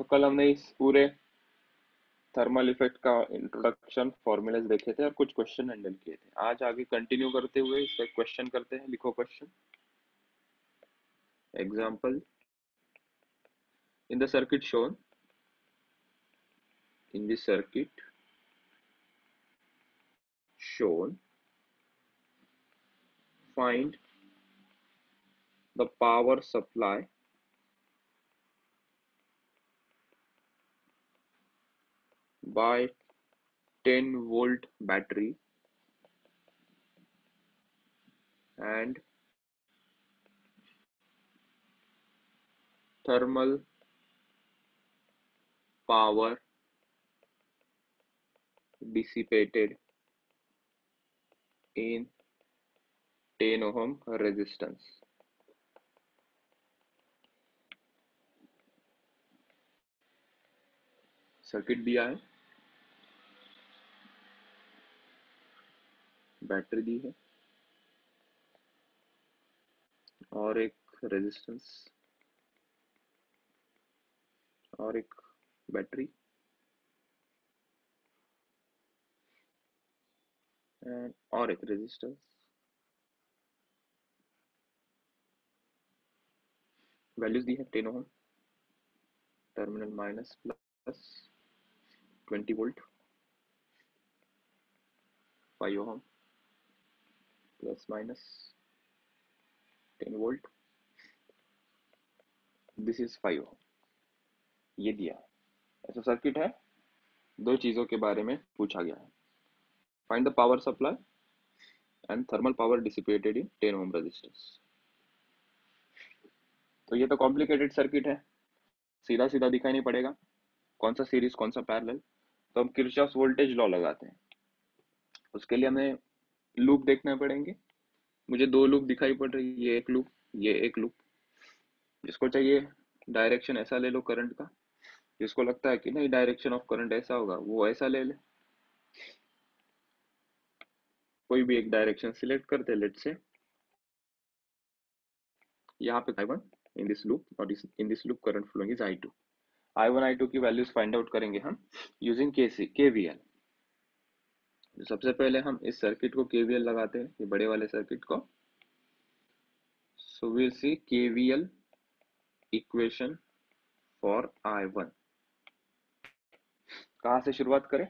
सो कल हमने इस पूरे थर्मल इफ़ेक्ट का इंट्रोडक्शन फॉर्मूलाज देखे थे और कुछ क्वेश्चन हैंडल किए थे। आज आगे कंटिन्यू करते हुए इसका क्वेश्चन करते हैं, लिखो question example in the circuit shown in this circuit shown, find the power supply by 10 volt battery and thermal power dissipated in 10 ohm resistance circuit दिया है बैटरी दी है। और एक रेजिस्टेंस और एक बैटरी और एक रेजिस्टेंस वैल्यूज़ दी है ten ohm terminal minus plus twenty volt five ohm plus minus ten volt this is five ये दिया ऐसा सर्किट है। दो चीज़ों के बारे में पूछा गया है। Find the power supply and thermal power dissipated in 10 ohm resistance तो ये तो कॉम्प्लिकेटेड सर्किट है। सीधा सीधा दिखाई नहीं पड़ेगा। कौन सा सीरीज़ कौन सा पैरेलल तो हम किरचॉफ वोल्टेज लॉ लगाते हैं। उसके लिए हमें लूप देखना पड़ेंगे। मुझे दो लूप दिखाई पड़ रही है ये एक लूप, ये एक लूप। जिसको चाहिए डायरेक्शन ऐसा ले लो करंट का। जिसको लगता है कि नहीं डायरेक्शन ऑफ़ करंट ऐसा होगा, वो ऐसा ले ले। कोई भी एक डायरेक्शन सिलेक्ट करते लेट से यहाँ पे I1 इन दिस लूप और in this loop current flowing is I2 I1 I2 की वैल्यूज़ फाइंड आउट करेंगे हम यूजिंग केसी केवीएल सबसे पहले हम इस सर्किट को केवीएल लगाते हैं, ये बड़े वाले सर्किट को। So will see KVL equation for I1 कहा से शुरुआत करें?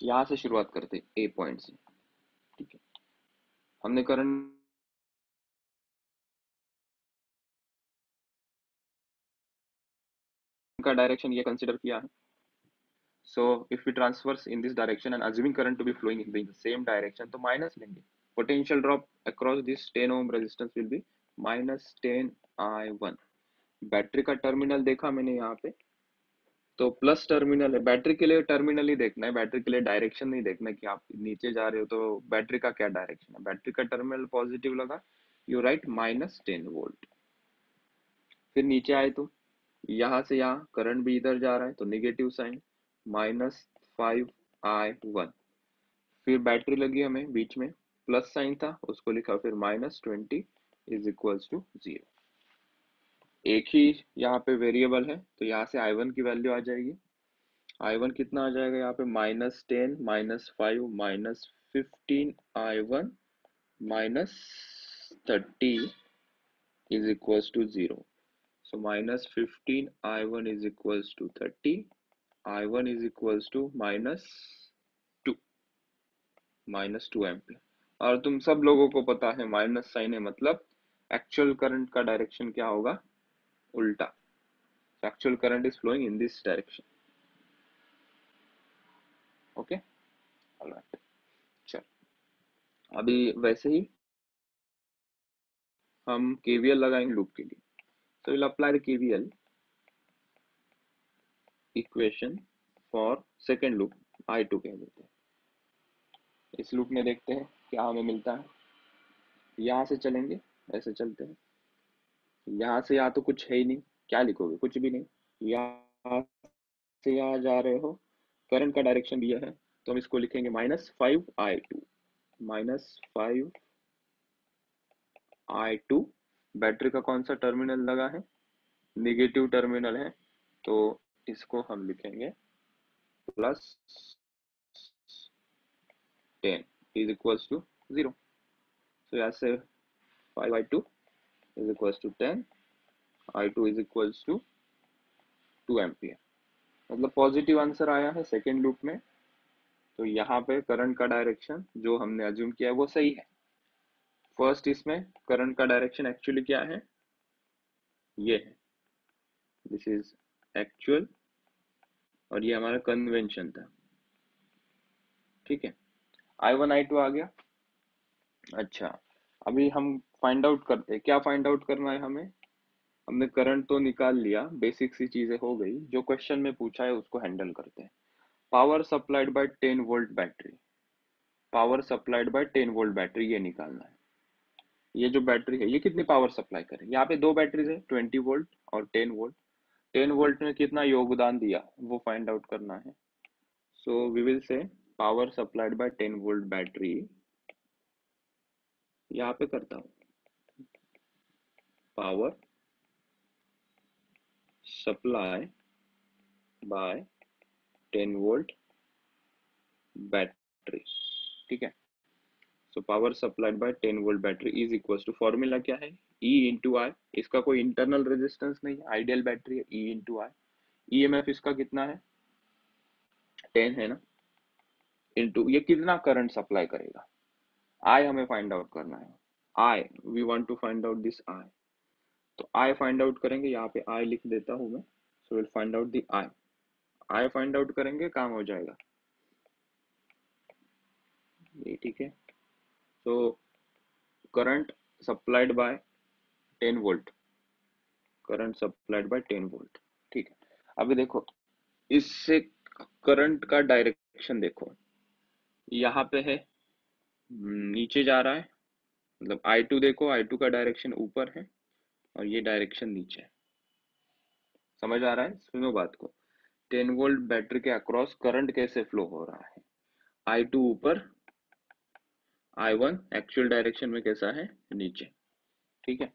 यहाँ से शुरुआत करते ए पॉइंट से। ठीक है। हमने करंट का डायरेक्शन ये कंसिडर किया है। So if we transfers in this direction and assuming current to be flowing in the same direction तो माइनस लेंगे। Potential drop across this 10 ohm resistance will be minus ten I one battery का terminal देखा मैंने यहाँ पे। तो plus terminal है। Battery के लिए टर्मिनल ही देखना है। बैटरी के लिए डायरेक्शन नहीं देखना कि आप नीचे जा रहे हो तो बैटरी का क्या डायरेक्शन है। बैटरी का टर्मिनल पॉजिटिव लगा। You write minus ten volt फिर नीचे आए तो यहाँ से यहाँ करंट भी इधर जा रहा है तो negative sign minus five I one फिर बैटरी लगी हमें बीच में प्लस साइन था, उसको लिखा फिर minus twenty is equals to zero एक ही यहाँ पे वेरिएबल है तो यहाँ से आई वन की वैल्यू आ जाएगी। आई वन कितना आ जाएगा यहाँ पे? Minus ten minus five minus fifteen I one minus thirty is equals to zero so minus 15 i1 is equals to 30 i1 is equals to minus 2 minus two ampere और तुम सब लोगों को पता है माइनस साइन है मतलब एक्चुअल करंट का डायरेक्शन क्या होगा? उल्टा। Actual current is flowing in this direction okay चल। अभी वैसे ही हम केवीएल लगाएँगे लूप के लिए। So we'll apply the equation second second loop I2 कह देते हैं। इस लूप में देखते हैं क्या हमें मिलता है। यहाँ से चलेंगे, ऐसे चलते हैं। यहाँ से यहाँ तो कुछ है ही नहीं, क्या लिखोगे? कुछ भी नहीं। यहाँ से यहाँ जा रहे हो करंट का डायरेक्शन दिया है तो हम इसको लिखेंगे minus five I two minus five I two battery का कौन सा टर्मिनल लगा है? निगेटिव टर्मिनल है तो इसको हम लिखेंगे plus ten is equals to zero so, यहाँ से five I two is equals to ten I two is equals to two ampere मतलब पॉजिटिव आंसर आया है सेकेंड लूप में। तो यहाँ पे करंट का डायरेक्शन जो हमने अज्यूम किया है, वो सही है। फ़र्स्ट इसमें करंट का डायरेक्शन एक्चुअली क्या है? ये है। दिस इज़ एक्चुअल और ये हमारा कन्वेंशन था। ठीक है? आई वन आई टू आ गया। अच्छा अभी हम फाइंड आउट करते हैं क्या फाइंड आउट करना है हमें? हमने करंट तो निकाल लिया बेसिक सी चीज़ें हो गई। जो क्वेश्चन में पूछा है, उसको हैंडल करते हैं। Power supplied by 10 volt battery power supplied by 10 volt battery ये निकालना है। ये जो बैटरी है, ये कितनी पावर सप्लाई करे? यहाँ पे दो बैटरीज है 20 वोल्ट और 10 वोल्ट 10 वोल्ट में कितना योगदान दिया, वो फाइंड आउट करना है। So we will say power supplied by 10 volt battery यहाँ पे करता हूँ। Power supply by 10 volt battery ठीक है? So power supplied by 10 volt battery is equal to formula क्या है? E इंटू आई इसका कोई इंटरनल रेजिस्टेंस नहीं है आइडियल बैटरी है E into I E M F इसका कितना है? टेन है ना? इंटू ये कितना करंट सप्लाई करेगा? आई हमें फाइंड आउट करना है। I we want to find out this I तो आई फाइंड आउट करेंगे, यहाँ पे आई लिख देता हूँ मैं so will find out the I I find out करेंगे, काम हो जाएगा। ये ठीक है। तो current supplied by 10 volt. Current supplied by ten volt, ठीक है। अभी देखो, इससे करंट का डायरेक्शन देखो। यहाँ पे है, नीचे जा रहा है मतलब आई टू देखो आई टू का डायरेक्शन ऊपर है और ये डायरेक्शन नीचे है। समझ आ रहा है? सुनो बात को। 10 वोल्ट बैटरी के अक्रॉस करंट कैसे फ्लो हो रहा है? आई टू ऊपर आई वन एक्चुअल डायरेक्शन में कैसा है? नीचे, ठीक है।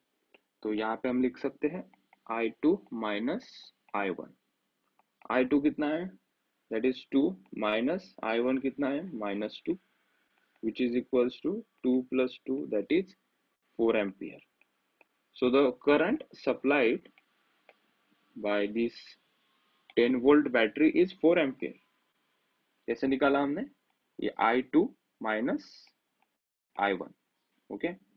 तो यहाँ पे हम लिख सकते हैं I2 two minus I one कितना है? दैट इज़ 2 माइनस आई कितना है? Minus two which is equal to two plus two that is 4 ampere so the current supplied by this 10 volt battery is 4 ampere कैसे निकाला हमने? ये I2 two minus I okay?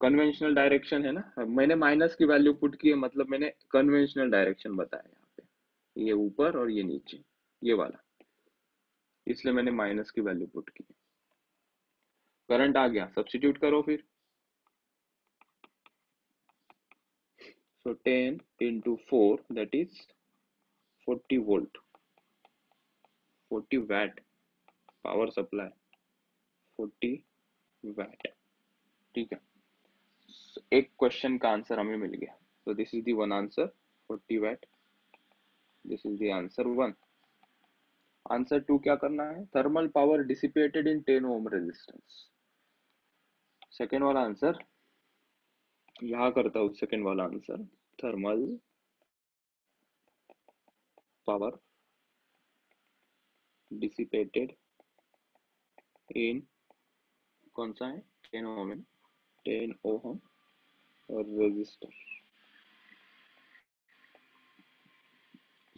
Conventional direction है ना? मैंने minus की वैल्यू पुट की है मतलब मैंने कन्वेंशनल डायरेक्शन बताया यहाँ पे। ये ऊपर और ये नीचे, ये वाला। इसलिए मैंने माइनस की वैल्यू पुट की करंट आ गया सब्सटीट्यूट करो फिर। So ten into four that is forty volt forty watt power supply forty watt ठीक है। एक क्वेश्चन का आंसर हमें मिल गया। तो this is the one answer forty watt this is the answer one answer two क्या करना है? Thermal power dissipated in ten ohm resistance second वाला आंसर यहाँ करता हूँ सेकेंड वाला answer thermal power dissipated in कौन सा है? Ten ohm ten ohm resistor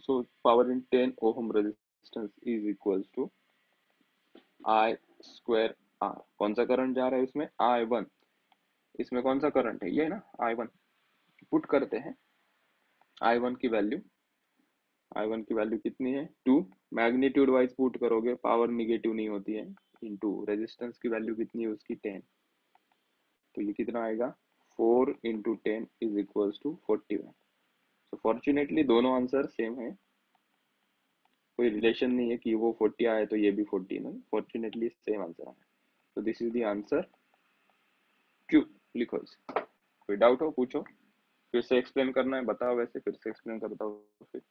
so, power in 10 ohm resistance is equals to I square R. कौन सा करंट जा रहा है इसमें I1 इसमें कौन सा करंट है? ये ना I1 पुट करते हैं। I1 की वैल्यू I1 की वैल्यू कितनी है? टू मैग्नीट्यूड वाइज पुट करोगे पावर निगेटिव नहीं होती है। इनटू रेजिस्टेंस की वैल्यू कितनी है उसकी? टेन तो ये कितना आएगा? Four into ten is equals to forty one so fortunately दोनों आंसर सेम है। कोई रिलेशन नहीं है कि वो 40 आए तो ये भी 40 नहीं। फॉर्चुनेटली सेम आंसर आए तो this is the answer Q लिखो इसे। कोई डाउट हो, पूछो। फिर से एक्सप्लेन करना है, बताओ वैसे, फिर से एक्सप्लेन करता हूँ फिर।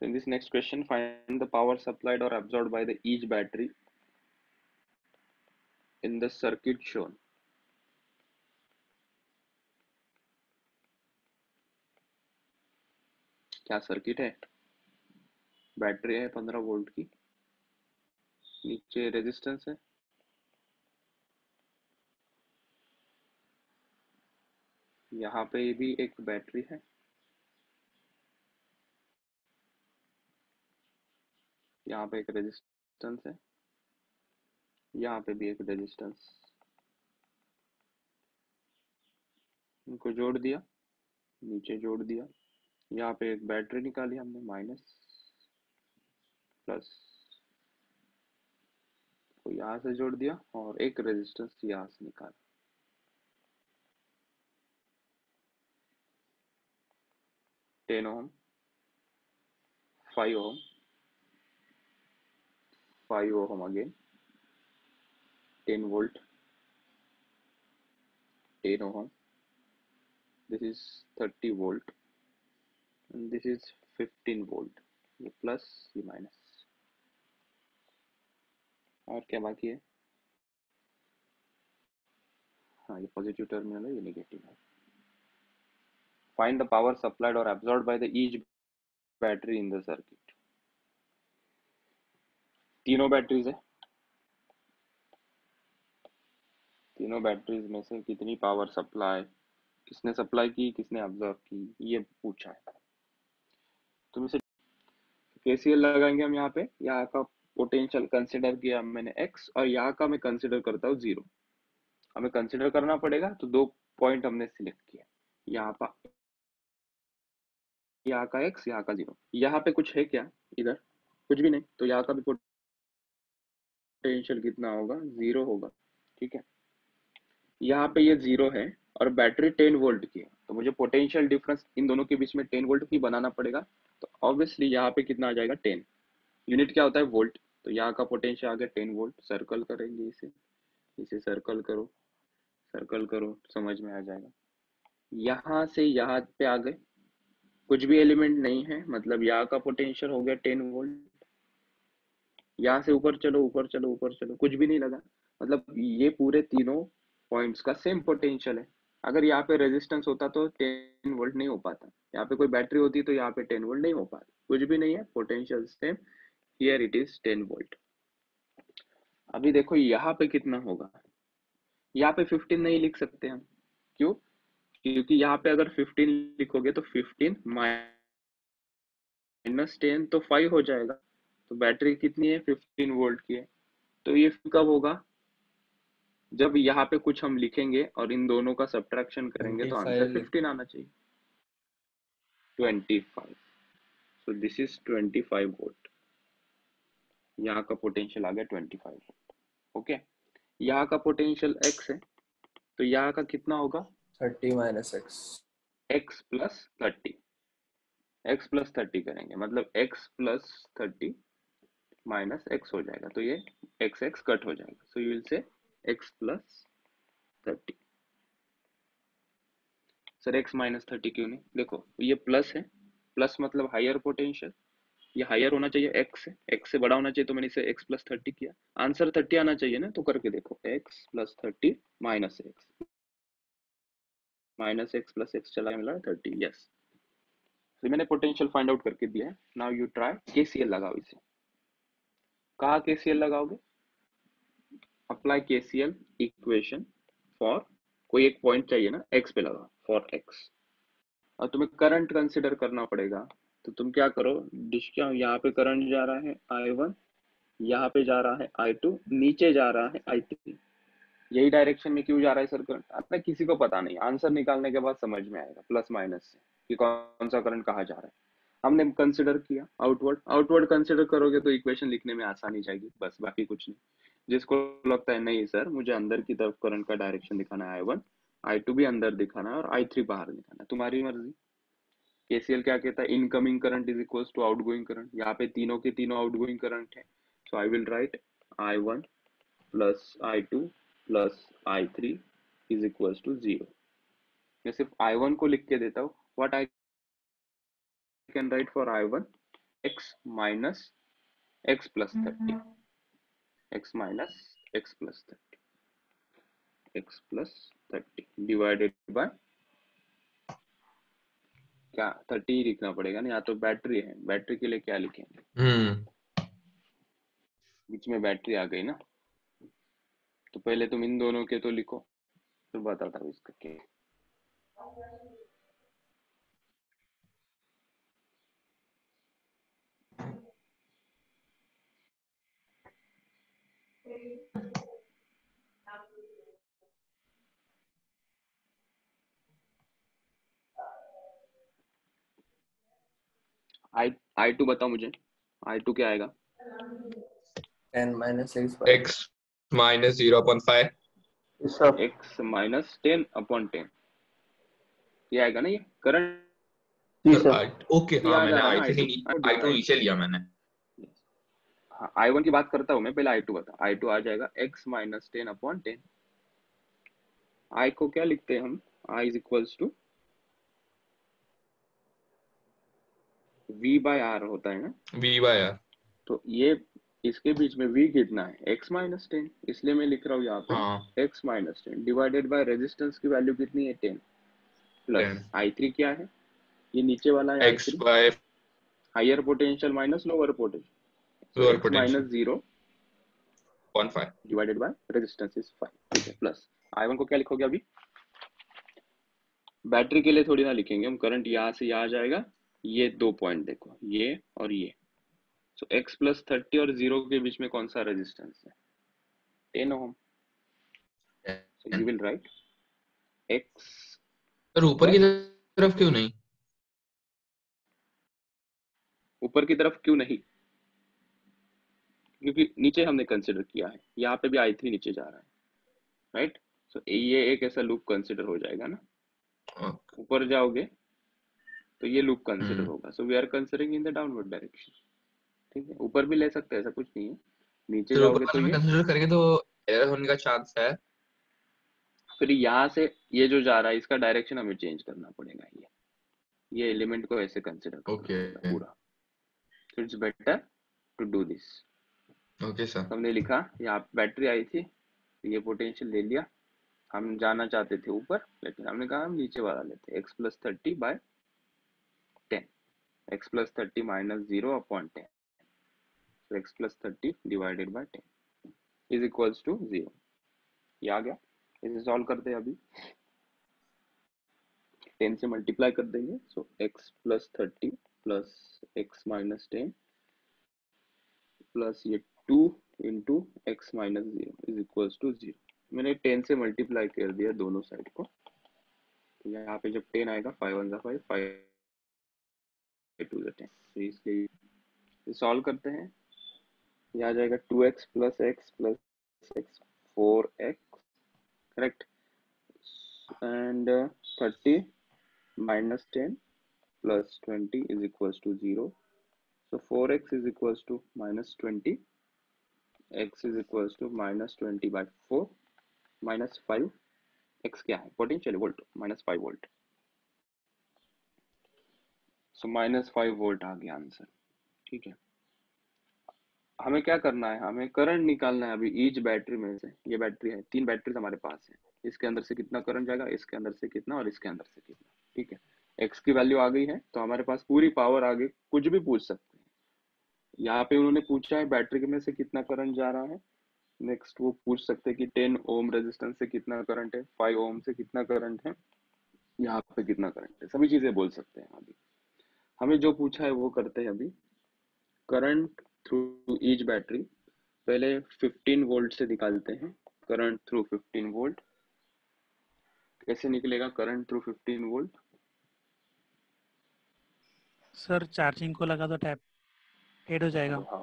So in this next question, find the power supplied or absorbed by the each battery in the circuit shown. क्या सर्किट है बैटरी है पंद्रह वोल्ट की नीचे रेजिस्टेंस है यहाँ पे भी एक बैटरी है यहाँ पे एक रेजिस्टेंस है। यहाँ पे भी एक रेजिस्टेंस इनको जोड़ दिया, नीचे जोड़ दिया। यहाँ पे एक बैटरी निकाली हमने माइनस प्लस को यहाँ से जोड़ दिया और एक रेजिस्टेंस यहाँ से निकाला। Ten ohm, five ohm five ohm again ten volt ten ohm this is 30 volt. And this is 15 volt. ये प्लस ये माइनस और क्या बाकी है? हाँ ये पॉजिटिव टर्मिनल है ये नेगेटिव है। फाइंड द पावर सप्लाइड और absorb by the each battery in the circuit तीनों बैटरीज है। तीनों बैटरीज में से कितनी पावर सप्लाई किसने सप्लाई की, किसने ऑब्ज़र्व की, ये पूछा है। तुम इसे केसीएल लगाएँगे हम यहाँ पे, यहाँ का पोटेंशियल कंसिडर किया मैंने एक्स और यहाँ का मैं कंसिडर करता हूँ ज़ीरो हमें कंसिडर करना पड़ेगा तो दो पॉइंट हमने सिलेक्ट किया यहाँ पर, यहाँ का एक्स यहाँ का ज़ीरो यहाँ पे कुछ है क्या? इधर, कुछ भी नहीं तो यहाँ का भी पोटेंशियल कितना होगा? ज़ीरो होगा, ठीक है? यहाँ पे ये ज़ीरो है और बैटरी टेन वोल्ट की है। तो मुझे पोटेंशियल डिफरेंस इन दोनों के बीच में टेन वोल्ट की बनाना पड़ेगा। तो ऑब्वियसली यहाँ पे कितना आ जाएगा? 10 यूनिट क्या होता है? वोल्ट तो यहाँ का पोटेंशियल आ गया टेन वोल्ट सर्कल करेंगे इसे। इसे सर्कल करो। सर्कल करो। समझ में आ जाएगा। यहाँ से यहाँ पे आ गए कुछ भी एलिमेंट नहीं है। मतलब यहाँ का पोटेंशियल हो गया टेन वोल्ट यहाँ से ऊपर चलो ऊपर चलो ऊपर चलो, कुछ भी नहीं लगा। मतलब ये पूरे तीनों पॉइंट्स का सेम पोटेंशियल है। अगर यहाँ पे रेजिस्टेंस होता तो टेन वोल्ट नहीं हो पाता। यहाँ पे कोई बैटरी होती तो यहाँ पे टेन वोल्ट नहीं हो पाता। कुछ भी नहीं है potential same here it is ten volt अभी देखो यहाँ पे कितना होगा। यहाँ पे फिफ्टीन नहीं लिख सकते हम। क्यों? क्योंकि यहाँ पे अगर फिफ्टीन लिखोगे तो फिफ्टीन माइनस टेन तो फाइव हो जाएगा। तो बैटरी कितनी है? फिफ्टीन वोल्ट की है। तो ये कब होगा? जब यहाँ पे कुछ हम लिखेंगे और इन दोनों का सब्ट्रैक्शन करेंगे तो आंसर फिफ्टीन आना चाहिए। Twenty five so this is twenty five volt यहाँ का पोटेंशियल आ गया ट्वेंटी फाइव वोल्ट ओके यहाँ का पोटेंशियल एक्स है। तो यहाँ का कितना होगा? Thirty minus X X plus thirty X plus thirty करेंगे। मतलब X plus thirty minus X हो जाएगा। तो ये एक्स एक्स कट हो जाएगा। So you will say X plus thirty sir X minus thirty क्यों नहीं? देखो, ये प्लस है। प्लस मतलब हायर पोटेंशियल ये हायर होना चाहिए एक्स से। एक्स से बड़ा होना चाहिए तो मैंने इसे एक्स प्लस थर्टी किया। आंसर थर्टी आना चाहिए ना तो करके देखो। X plus thirty minus X minus X plus X चला मिला थर्टी यस मैंने पोटेंशियल फाइंड आउट करके दिया है। नाउ यू ट्राई केसीएल लगाओ इसे। कहा केसीएल लगाओगे? अप्लाई केसीएल इक्वेशन फॉर कोई एक पॉइंट चाहिए ना एक्स पे लगा फॉर एक्स और तुम्हें करंट कंसिडर करना पड़ेगा तो तुम क्या करो, डिश क्या, यहाँ पे करंट जा रहा है आई वन यहाँ पे जा रहा है आई टू नीचे जा रहा है आई थ्री यही डायरेक्शन में क्यों जा रहा है सर करंट अपना किसी को पता नहीं आंसर निकालने के बाद समझ में आएगा प्लस माइनस से, कि कौन सा करंट कहाँ जा रहा है। हमने कंसिडर किया आउटवर्ड आउटवर्ड कंसिडर करोगे तो इक्वेशन लिखने में आसानी जाएगी, बस बाकी कुछ नहीं। जिसको लगता है, नहीं सर मुझे अंदर की तरफ़ करंट का डायरेक्शन दिखाना है आई वन आई टू भी अंदर दिखाना है और आई थ्री बाहर दिखाना है। तुम्हारी मर्ज़ी। केसीएल क्या कहता है? Incoming current is equal to outgoing current यहाँ पे तीनों के तीनों आउट गोइंग करंट है। So I will write I one plus I two plus I three is equal to zero मैं सिर्फ़ आई वन को लिख के देता हूँ। What I can write for I one x minus x plus 30 mm -hmm. x minus x plus 30 x plus 30 divided by क्या 30 ही लिखना पड़ेगा ना या तो बैटरी है। बैटरी के लिए क्या लिखेंगे? हम्म। बीच में बैटरी आ गई ना। तो पहले तुम इन दोनों के तो लिखो फिर बताता हूँ इसका क्या। आई आई टू बताओ मुझे। आई टू क्या आएगा? Ten minus X x minus 0.5 सब X minus ten upon ten ये आएगा ना ये? करंट ओके हाँ मैंने आई I2. आई टू नीचे लिया मैंने। हाँ आई वन की बात करता हूँ मैं पहले आई टू बता। आई टू आ जाएगा X minus ten upon ten I को क्या लिखते हैं हम? I is equals to V by R होता है ना? V by r. तो ये इसके बीच में v कितना है? X माइनस टेन इसलिए मैं लिख रहा हूँ यहाँ पे हाँ। X minus ten divided by resistance की वैल्यू कितनी है? Ten plus 10. आई थ्री क्या है? ये नीचे वाला है x by higher potential minus lower potential Lower X potential. Minus zero 1.5 divided by resistance is five ठीक है प्लस आई वन को क्या लिखोगे अभी? बैटरी के लिए थोड़ी ना लिखेंगे हम करंट यहाँ से यहाँ जाएगा। ये दो पॉइंट देखो ये और ये। सो एक्स प्लस थर्टी और ज़ीरो के बीच में कौन सा रेजिस्टेंस है? Ten ohm so you will write X sir ऊपर की तरफ़ क्यों नहीं? ऊपर की तरफ़ क्यों नहीं? क्योंकि नीचे हमने कंसिडर किया है। यहाँ पे भी आई थ्री नीचे जा रहा है। Right right? सो so, ये एक ऐसा लूप कंसिडर हो जाएगा ना। Okay. ऊपर जाओगे तो ये लूप कंसिडर हम्म। होगा। So we are considering in the downward direction ठीक है? ऊपर भी ले सकते हैं ऐसा कुछ नहीं है। नीचे सर जाओगे तो ये कंसीडर करेंगे तो एरर होने का चांस है। फिर यहाँ से ये जो जा रहा है इसका डायरेक्शन हमें चेंज करना पड़ेगा ये। ये एलिमेंट को ऐसे कंसिडर Okay. पूरा। So it's better to do this okay sir हमने लिखा यहाँ बैटरी आई थी ये पोटेंशियल ले लिया। हम जाना चाहते थे ऊपर लेकिन हमने कहा हम नीचे वाला लेते X plus thirty by X plus thirty minus zero upon ten so, x plus 30 divided by 10 is equals to 0 ये आ गया। इसे सॉल्व करते हैं अभी। 10 से मल्टीप्लाई कर देंगे। सो x plus 30 plus x minus 10 plus ये 2 into x minus 0 is equals to 0 मैंने 10 से मल्टीप्लाई कर दिया दोनों साइड को। तो यहाँ पे जब 10 आएगा 5 वन 5 5 टू जा 10 तो इसलिए सॉल्व करते हैं। ये आ जाएगा two X plus X plus X four X correct and thirty minus ten plus twenty is equals to zero so 4x is equals to minus 20 x is equals to minus 20 by 4 minus 5 x क्या है? Potential volt minus five volt so minus five volt आ गया answer ठीक है? हमें क्या करना है? हमें करंट निकालना है अभी ईच बैटरी में से। ये बैटरी है, तीन बैटरी हमारे पास है। इसके अंदर से कितना करंट जाएगा? इसके अंदर से कितना और इसके अंदर से कितना। ठीक है? एक्स की वैल्यू आ गई है तो हमारे पास पूरी पावर आगे कुछ भी पूछ सकते हैं। यहाँ पे उन्होंने पूछा है बैटरी में से कितना करंट जा रहा है? नेक्स्ट वो पूछ सकते हैं कि टेन ओम रेजिस्टेंस से कितना करंट है? फाइव ओम से कितना करंट है? यहाँ पे कितना करंट है? सभी चीज़ें बोल सकते हैं अभी। हमें जो पूछा है वो करते हैं अभी। करंट थ्रू ईच बैटरी पहले 15 वोल्ट से निकालते हैं। करंट थ्रू 15 वोल्ट कैसे निकलेगा current through 15 volt sir charging को लगा दो टैप एड हो जाएगा। हाँ